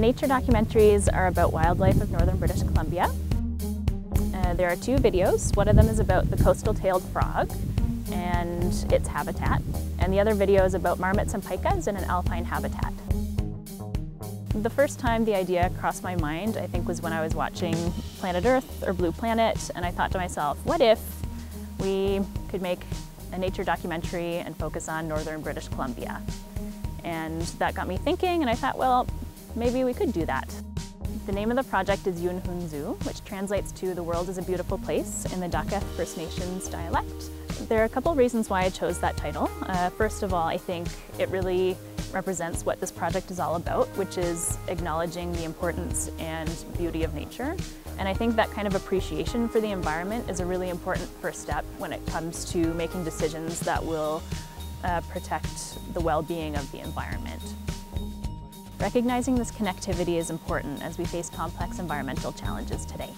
nature documentaries are about wildlife of northern British Columbia. Uh, there are two videos. One of them is about the coastal tailed frog and its habitat, and the other video is about marmots and pikas in an alpine habitat. The first time the idea crossed my mind, I think, was when I was watching Planet Earth or Blue Planet, and I thought to myself, what if we could make a nature documentary and focus on northern British Columbia? And that got me thinking, and I thought, well, maybe we could do that. The name of the project is Yun Hoonzoo, which translates to The World is a Beautiful Place in the Dakelh First Nations dialect. There are a couple reasons why I chose that title. Uh, first of all, I think it really represents what this project is all about, which is acknowledging the importance and beauty of nature. And I think that kind of appreciation for the environment is a really important first step when it comes to making decisions that will uh, protect the well-being of the environment. Recognizing this connectivity is important as we face complex environmental challenges today.